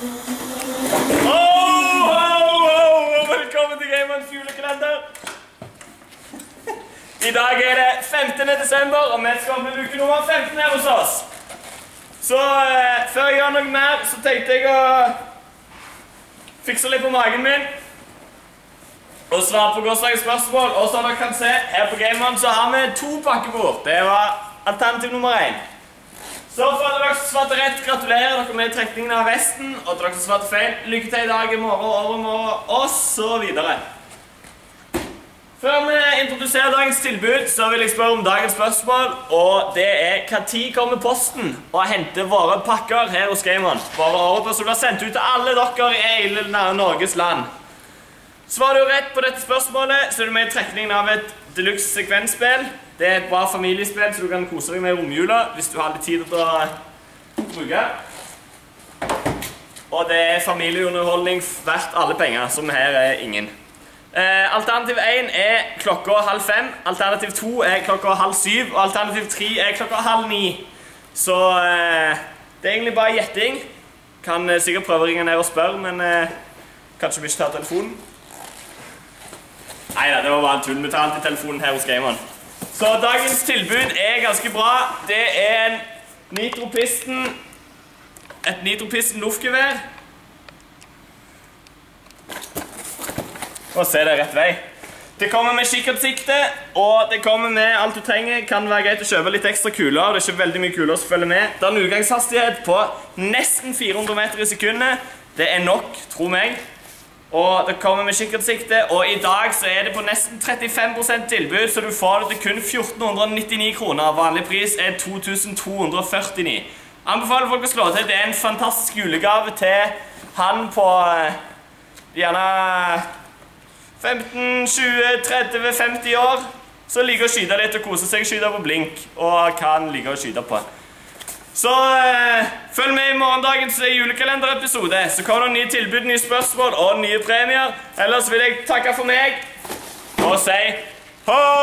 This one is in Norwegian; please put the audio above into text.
Ho! Velkommen til Gameons julekalender. I dag er det 15. desember, og vi skal med uke nummer 15 her hos oss. Så eh, før jeg gjør noe mer, så tenkte jeg å fikse litt på magen min. Og svare på gårsdagens spørsmål. Og som dere kan se, her på Gameon så har vi to pakkebord. Det var alternativ nummer én. Så for som svarte rett, gratulerer dere med trekningen av vesten. Og til dere som svarte feil, lykke til i dag, i morgen, overmorgen, videre. Før vi introduserer dagens tilbud, så vil jeg spørre om dagens spørsmål. Og det er tid kommer posten og henter våre pakker her hos Gamon? Våre ordrer som blir sendt ut til alle dere i hele Norges land. Svarer du rett på dette spørsmålet, så er du med i trekningen av et deluxe sekvensspill. Det er et bra familiespill, så du kan kose deg med i romjula hvis du har litt tid til å bruke. Og det er familieunderholdning verdt alle penger, som her er ingen. Eh, alternativ 1 er klokka halv fem, alternativ 2 er klokka halv syv, og alternativ 3 er klokka halv ni. Så eh, det er egentlig bare gjetting. Kan eh, sikkert prøve å ringe ned og spørre, men eh, kanskje vi ikke tar telefonen. Neida, det var bare en tull. Vi tar alltid telefonen her hos gameren. Så dagens tilbud er ganske bra. Det er en Nitropisten Et Nitropisten luftgevær. Og se det rett vei. Det kommer med kikkertsikte, og det kommer med alt du trenger. Kan være greit å kjøpe litt ekstra kuler. Det er ikke veldig mye kuler som følger med. Det er en utgangshastighet på nesten 400 meter i sekundet. Det er nok, tro meg. Og det kommer med kikkertsikte, og i dag så er det på nesten 35% tilbud, så du får det til kun 1499 kroner. Vanlig pris er 2249. Anbefaler folk å slå til. Det er en fantastisk julegave til han på eh, gjerne 15, 20, 30, 50 år som liker å skyte litt og kose seg, skyte på blink, og kan like å skyte på. Så eh, følg med i morgendagens julekalenderepisode. Så kommer det nye tilbud, nye spørsmål og nye premier. Ellers vil jeg takke for meg og si ho.